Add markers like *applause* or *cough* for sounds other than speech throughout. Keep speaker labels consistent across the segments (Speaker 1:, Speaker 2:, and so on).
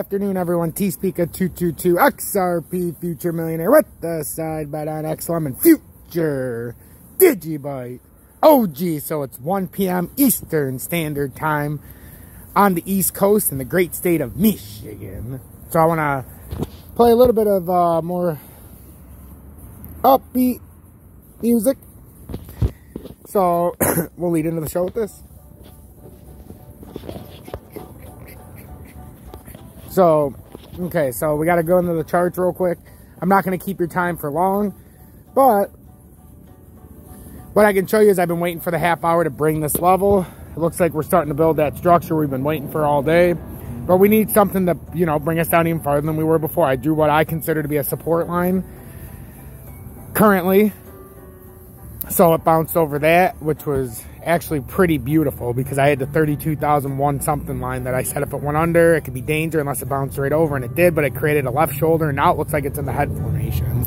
Speaker 1: Afternoon, everyone. T-Speaker222 XRP Future Millionaire with the side bet on XLM and Future Digibyte OG. So it's 1 p.m. Eastern Standard Time on the East Coast in the great state of Michigan. So I want to play a little bit of uh, more upbeat music. So *coughs* we'll lead into the show with this. So, okay, so we got to go into the charts real quick. I'm not going to keep your time for long, but what I can show you is I've been waiting for the half hour to bring this level. It looks like we're starting to build that structure we've been waiting for all day. But we need something to, you know, bring us down even farther than we were before. I drew what I consider to be a support line currently. So it bounced over that, which was actually pretty beautiful because I had the 32,001 something line that I said if it went under, it could be danger unless it bounced right over, and it did, but it created a left shoulder, and now it looks like it's in the head formation.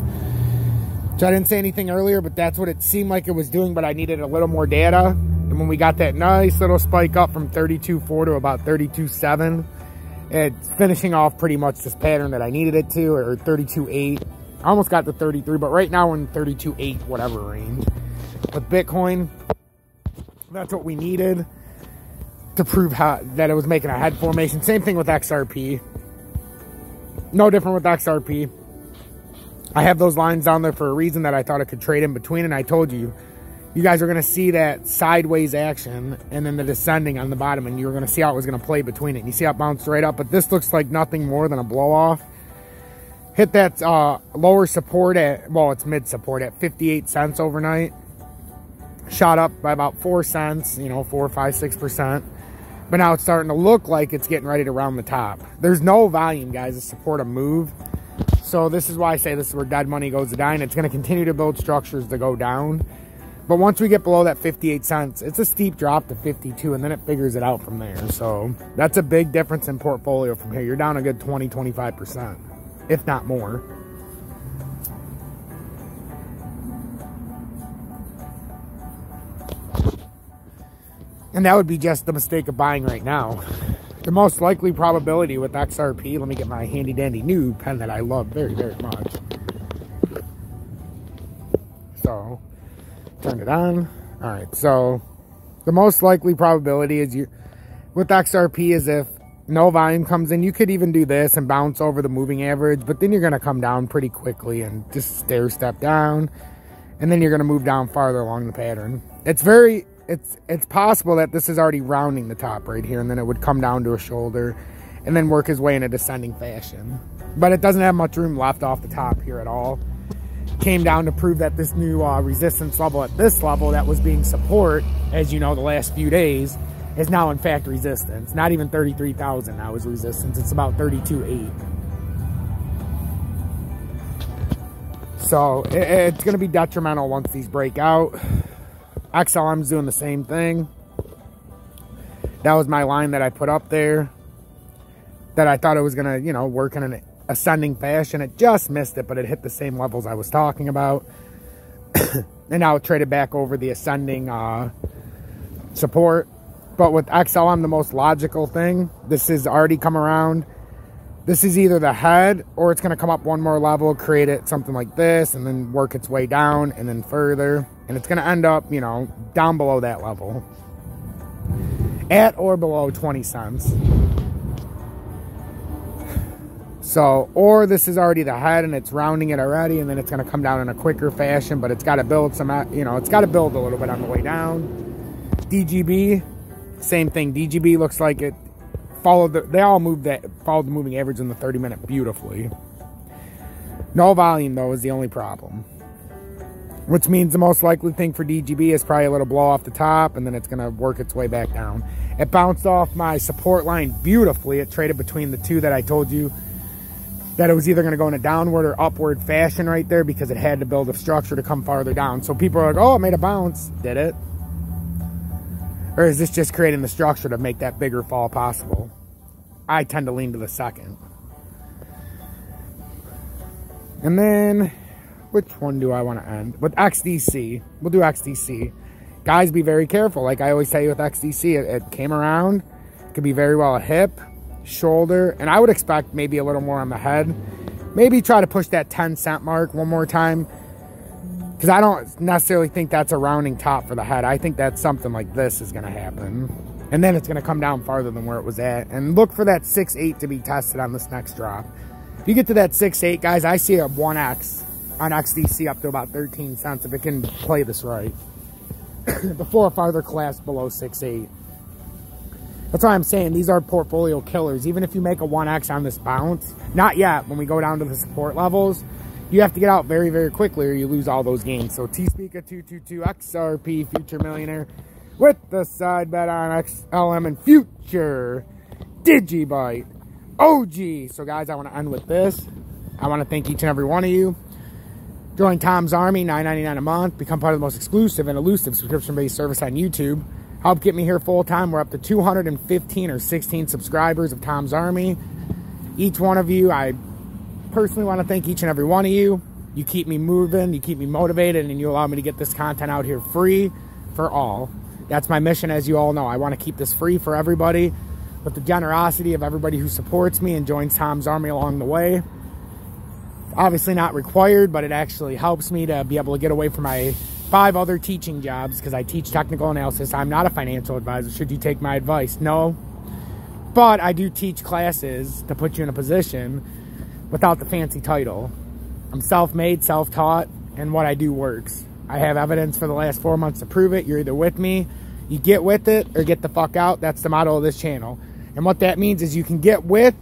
Speaker 1: So I didn't say anything earlier, but that's what it seemed like it was doing, but I needed a little more data. And when we got that nice little spike up from 32.4 to about 32.7, it's finishing off pretty much this pattern that I needed it to, or 32.8. I almost got to 33, but right now we're in 32.8, whatever range. With Bitcoin, that's what we needed to prove how that it was making a head formation. Same thing with XRP. No different with XRP. I have those lines down there for a reason that I thought I could trade in between. And I told you, you guys are going to see that sideways action and then the descending on the bottom. And you're going to see how it was going to play between it. You see how it bounced right up. But this looks like nothing more than a blow off. Hit that uh, lower support at, well, it's mid support at 58 cents overnight shot up by about four cents, you know, four, five, six percent. But now it's starting to look like it's getting ready to round the top. There's no volume, guys, to support a move. So this is why I say this is where dead money goes to die. And it's going to continue to build structures to go down. But once we get below that 58 cents, it's a steep drop to 52, and then it figures it out from there. So that's a big difference in portfolio from here. You're down a good 20, 25%, if not more. And that would be just the mistake of buying right now. The most likely probability with XRP, let me get my handy dandy new pen that I love very, very much. So, turn it on. All right, so the most likely probability is you, with XRP is if no volume comes in, you could even do this and bounce over the moving average, but then you're to come down pretty quickly and just stair step down. And then you're to move down farther along the pattern. It's very it's it's possible that this is already rounding the top right here and then it would come down to a shoulder and then work his way in a descending fashion. But it doesn't have much room left off the top here at all. Came down to prove that this new uh, resistance level at this level that was being support, as you know, the last few days, is now in fact resistance. Not even 33,000 now is resistance. It's about 32.8. So it, it's going to be detrimental once these break out. XLM's doing the same thing. That was my line that I put up there. That I thought it was going to, you know, work in an ascending fashion. It just missed it, but it hit the same levels I was talking about. *coughs* and now it traded back over the ascending uh, support. But with XLM, the most logical thing, this has already come around. This is either the head or it's going to come up one more level, create it something like this, and then work its way down and then further. And it's going to end up, you know, down below that level. At or below 20 cents. So, or this is already the head and it's rounding it already and then it's going to come down in a quicker fashion, but it's got to build some, you know, it's got to build a little bit on the way down. DGB, same thing. DGB looks like it followed the, they all moved that, followed the moving average in the 30 minute beautifully. No volume though is the only problem which means the most likely thing for DGB is probably a little blow off the top and then it's going to work its way back down. It bounced off my support line beautifully. It traded between the two that I told you that it was either going to go in a downward or upward fashion right there because it had to build a structure to come farther down. So people are like, oh, it made a bounce. Did it? Or is this just creating the structure to make that bigger fall possible? I tend to lean to the second. And then which one do I want to end? With XDC. We'll do XDC. Guys, be very careful. Like I always tell you with XDC, it, it came around. It could be very well a hip. shoulder, and I would expect maybe a little more on the head. Maybe try to push that 10 cent mark one more time. Because I don't necessarily think that's a rounding top for the head. I think that something like this is going to happen. And then it's going to come down farther than where it was at. And look for that 6.8 to be tested on this next drop. If you get to that 6.8, guys, I see a 1X on XDC up to about 13 cents if it can play this right. Before a farther class below 6.8. That's why I'm saying these are portfolio killers. Even if you make a 1X on this bounce, not yet, when we go down to the support levels, you have to get out very, very quickly or you lose all those gains. So T-Speaker 222 XRP Future Millionaire with the side bet on XLM and Future Digibyte OG. So guys, I want to end with this. I want to thank each and every one of you. Join Tom's Army, $9.99 a month. Become part of the most exclusive and elusive subscription-based service on YouTube. Help get me here full time. We're up to 215 or 16 subscribers of Tom's Army. Each one of you, I personally want to thank each and every one of you. You keep me moving, you keep me motivated, and you allow me to get this content out here free for all. That's my mission, as you all know. I want to keep this free for everybody with the generosity of everybody who supports me and joins Tom's Army along the way. Obviously not required, but it actually helps me to be able to get away from my five other teaching jobs because I teach technical analysis. I'm not a financial advisor. Should you take my advice? No. But I do teach classes to put you in a position without the fancy title. I'm self-made, self-taught, and what I do works. I have evidence for the last four months to prove it. You're either with me, you get with it, or get the fuck out. That's the motto of this channel. And what that means is you can get with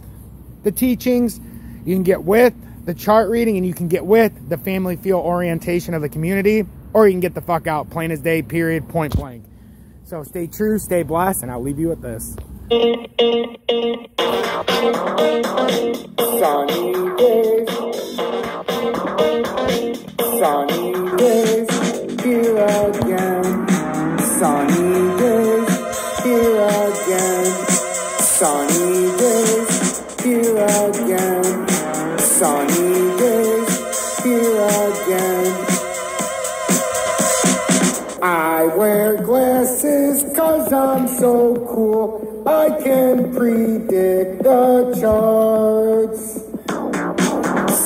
Speaker 1: the teachings, you can get with the chart reading, and you can get with the family feel orientation of the community or you can get the fuck out, plain as day, period, point blank. So stay true, stay blessed, and I'll leave you with this. Sunny days, sunny days, here again. Sunny days, here again. Sunny so cool. I can predict the charts.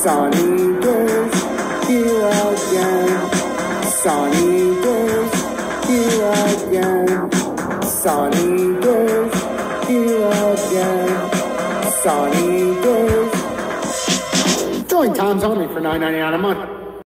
Speaker 1: Sunny days, here again. Sunny days, here again. Sunny days, here again. Sunny days. Join Tom's Army for $9.99 a month.